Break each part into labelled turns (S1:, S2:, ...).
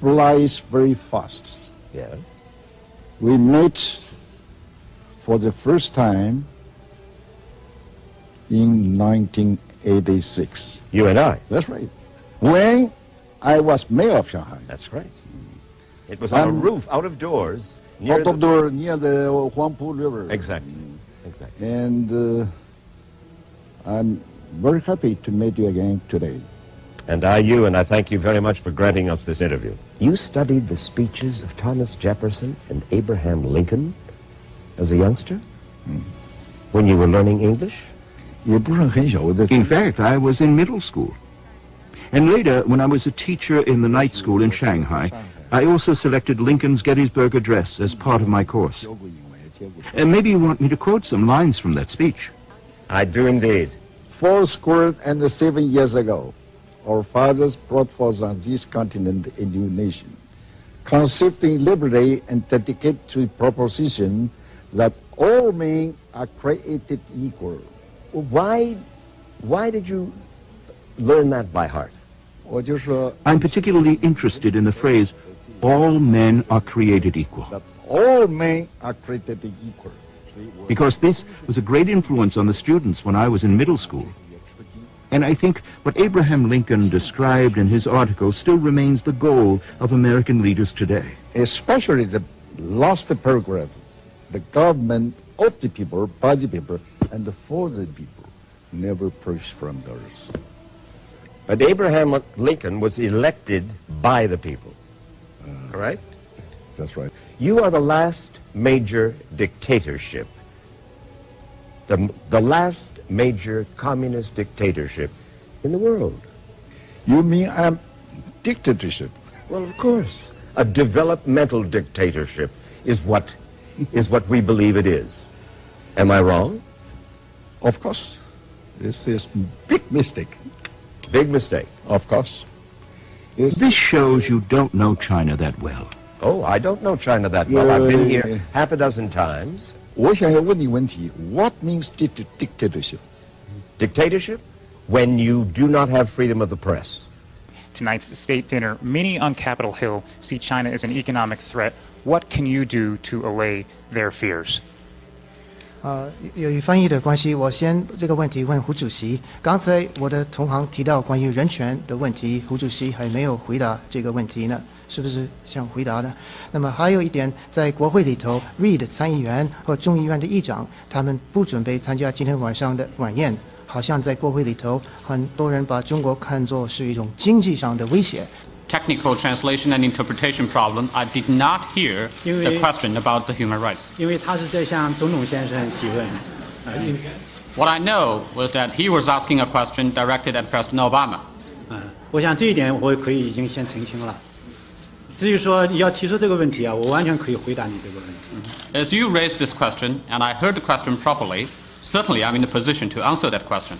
S1: flies very fast.
S2: Yeah.
S1: We met for the first time in 1986.
S2: You and I.
S1: That's right. When I was mayor of Shanghai.
S2: That's right. It was on a roof out of doors. Near
S1: out
S2: the-
S1: of door near the Huangpu River.
S2: Exactly. Exactly.
S1: And uh, I'm very happy to meet you again today.
S2: And I you, and I thank you very much for granting us this interview. You studied the speeches of Thomas Jefferson and Abraham Lincoln as a youngster? Mm. When you were learning English?
S3: In fact, I was in middle school. And later, when I was a teacher in the night school in Shanghai, I also selected Lincoln's Gettysburg Address as part of my course. And maybe you want me to quote some lines from that speech.
S2: I do indeed.
S1: Four square and seven years ago, our fathers brought forth on this continent a new nation, conceived in liberty and dedicated to the proposition that all men are created equal.
S2: Why, why did you learn that by heart?
S3: I'm particularly interested in the phrase, all men are created equal.
S1: All men are created equal.
S3: Because this was a great influence on the students when I was in middle school. And I think what Abraham Lincoln described in his article still remains the goal of American leaders today.
S1: Especially the last paragraph, the government of the people, by the people, and for the people, never push from theirs.
S2: But Abraham Lincoln was elected by the people. Uh, Correct?
S1: That's right.
S2: You are the last major dictatorship, the, the last major communist dictatorship in the world.
S1: You mean I'm dictatorship?
S2: Well, of course. A developmental dictatorship is what, is what we believe it is. Am I wrong?
S1: Of course. This is big mistake.
S2: Big mistake.
S1: Of course. Yes.
S3: This shows you don't know China that well.
S2: Oh, I don't know China that well. I've been
S1: Yeah.
S2: here half a dozen times.
S1: 我想要问你问题，What means dict- dictatorship?
S2: Dictatorship? When you do not have freedom of the press.
S4: tonight's state dinner, many on Capitol Hill see China as an economic threat. What can you do to allay their fears?
S5: 呃，由于翻译的关系，我先这个问题问胡主席。刚才我的同行提到关于人权的问题，胡主席还没有回答这个问题呢，是不是想回答呢？那么还有一点，在国会里头，Reid 参议员和众议院的议长，他们不准备参加今天晚上的晚宴，好像在国会里头，很多人把中国看作是一种经济上的威胁。
S6: technical translation and interpretation problem, I did not hear the
S7: 因为-
S6: question about the human rights.
S7: 因为他是在向总统先生提问，啊，因
S6: What I know was that he was asking a question directed at President Obama.
S7: 嗯，我想这一点我可以已经先澄清了。至于说你要提出这个问题啊，我完全可以回答你这个问题。
S6: As you raised this question, and I heard the question properly, certainly I'm in a position to answer that question.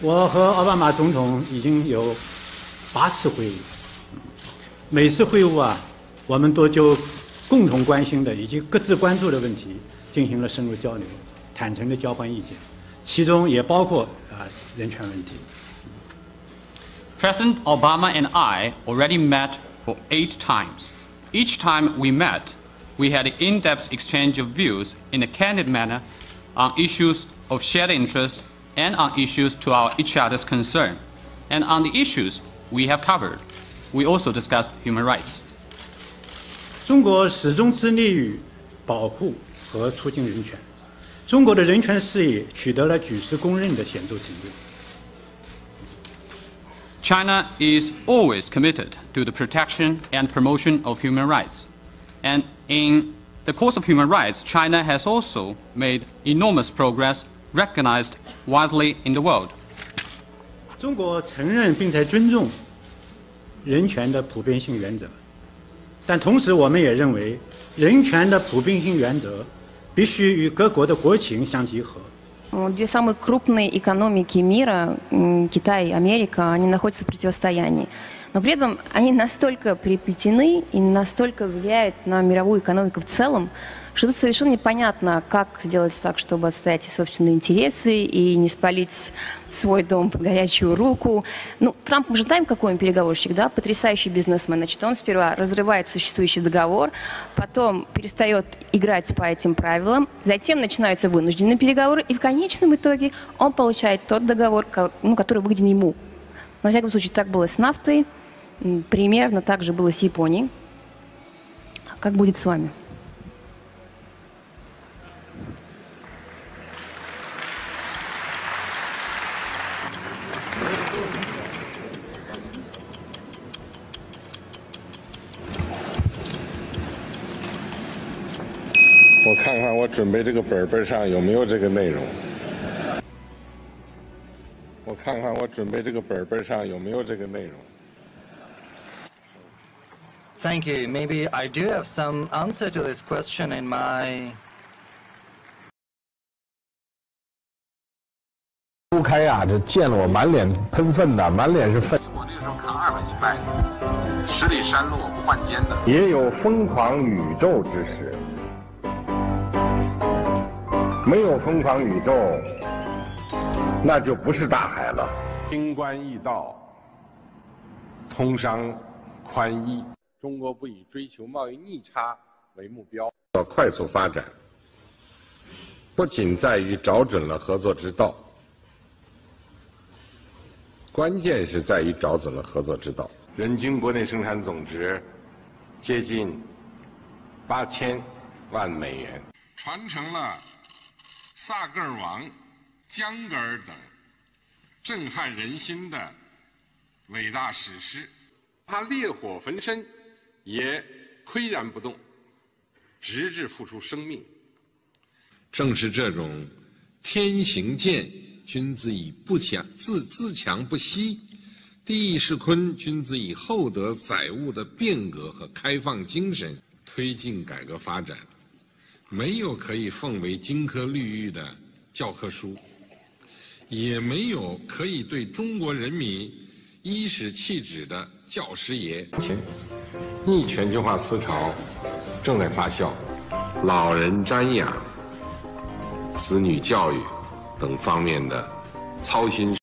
S7: 我和奥巴马总统已经有八次会晤， 每次会晤啊，我们都就共同关心的以及各自关注的问题进行了深入交流，坦诚的交换意见，其中也包括啊人权问题。
S6: President Obama and I already met for eight times. Each time we met, we had an in depth exchange of views in a candid manner on issues of shared interest and on issues to our each other's concern. And on the issues we have covered, we also discussed human rights.
S7: 中国始终致力于保护和促进人权，中国的人权事业取得了举世公认的显着成就。
S6: China is always committed to the protection and promotion of human rights. And in the course of human rights, China has also made enormous progress recognized widely in the world.
S7: 中国承认并且尊重 人权的普遍性原则，但同时我们也认为，人权的普遍性原则必须与各国的国情相结合。
S8: Ну, Две самые крупные экономики мира, м, Китай и Америка, они находятся в противостоянии. Но при этом они настолько переплетены и настолько влияют на мировую экономику в целом, что тут совершенно непонятно, как сделать так, чтобы отстоять собственные интересы и не спалить свой дом под горячую руку. Ну, Трамп, мы же знаем, какой он переговорщик, да, потрясающий бизнесмен. Значит, он сперва разрывает существующий договор, потом перестает играть по этим правилам, затем начинаются вынужденные переговоры, и в конечном итоге он получает тот договор, ну, который выгоден ему. Но, во всяком случае, так было с нафтой, примерно так же было с Японией. Как будет с вами?
S9: 我看看我准备这个本本上有没有这个内容。我看看我准备这个本本上有没有这个内容。
S10: Thank you. Maybe I do have some answer to this question in my.
S11: 朱开呀，这见了我满脸喷粪的，满脸是粪。
S12: 我那时候扛二百斤麦子，十里山路不换肩的。
S11: 也有疯狂宇宙之时。没有疯狂宇宙，那就不是大海了。
S9: 清官易道，通商宽衣。中国不以追求贸易逆差为目标，
S11: 要快速发展，不仅在于找准了合作之道，关键是在于找准了合作之道。
S9: 人均国内生产总值接近八千万美元，传承了。萨格尔王、江格尔等震撼人心的伟大史诗，他烈火焚身也岿然不动，直至付出生命。
S13: 正是这种天行健，君子以不强自自强不息；地势坤，君子以厚德载物的变革和开放精神，推进改革发展。没有可以奉为金科绿玉的教科书，也没有可以对中国人民颐使气指的教师爷。
S11: 逆全球化思潮正在发酵，老人瞻仰、子女教育等方面的操心。